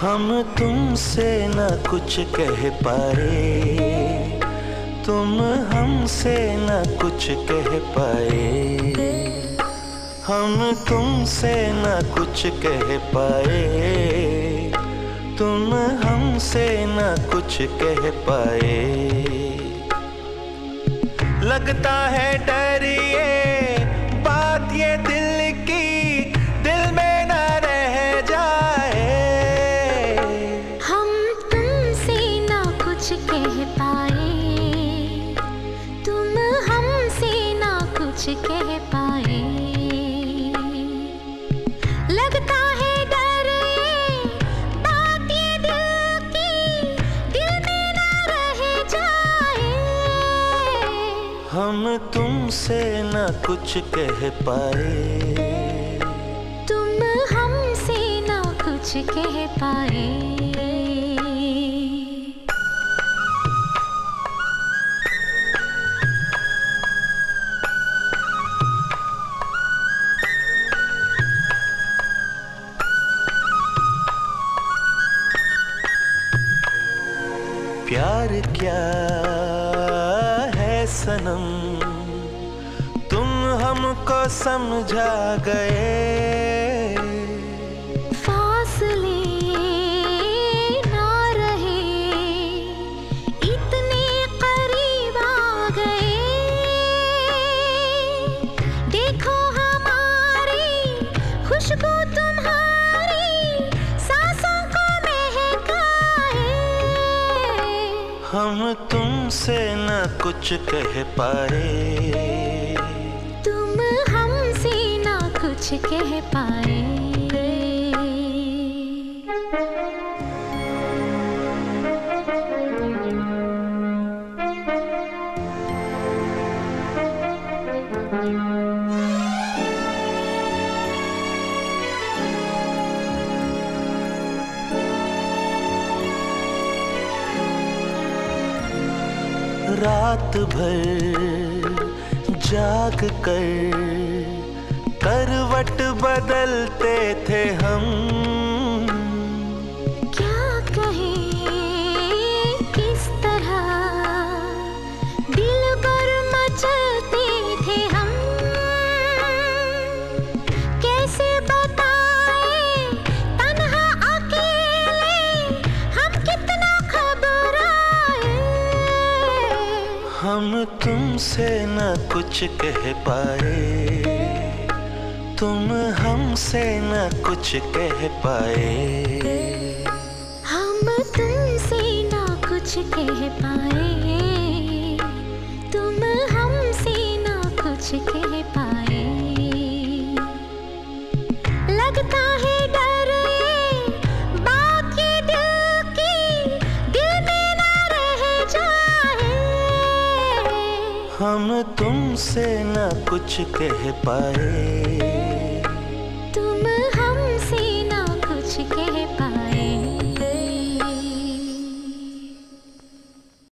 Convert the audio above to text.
हम तुमसे न कुछ कह पाए। तुम हमसे न कुछ कह पाए। हम तुमसे न कुछ कह पाए। तुम हमसे न कुछ कह पाए। लगता है डर कुछ कह पाए। लगता है डर ये बात ये दिल की दिल में ना रह जाए। हम तुमसे न कुछ कह पाए। तुम हमसे ना कुछ कह पाए। प्यार क्या है सनम? तुम हमको समझा गए हम तुमसे न कुछ कह पाए। तुम हमसे ना कुछ कह पाए। रात भर जाग कर करवट बदलते थे हम। हम तुमसे न कुछ कह पाए। तुम हमसे न कुछ कह पाए। हम तुमसे ना कुछ कह पाए। तुम हमसे ना कुछ कह पाए। लगता है हम तुमसे न कुछ कह पाए।